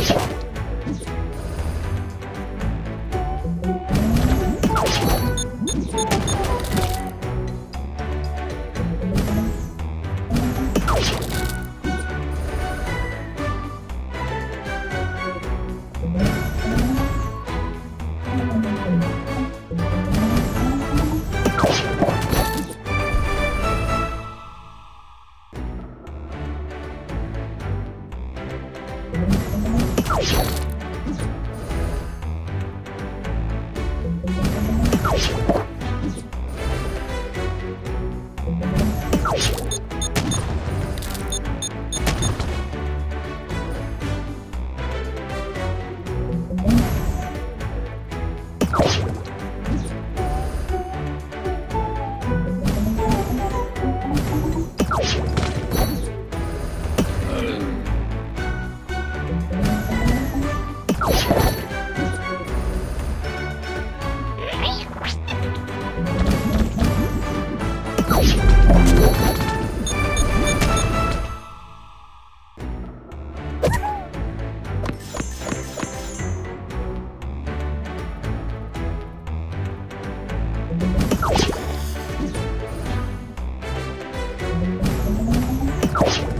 you Thank you. Thank you.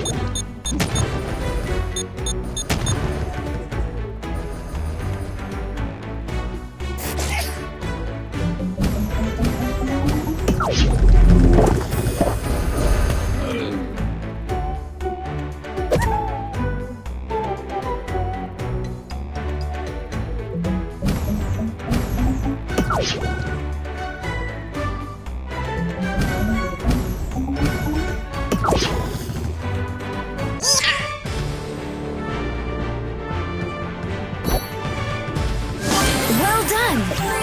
you. Bye.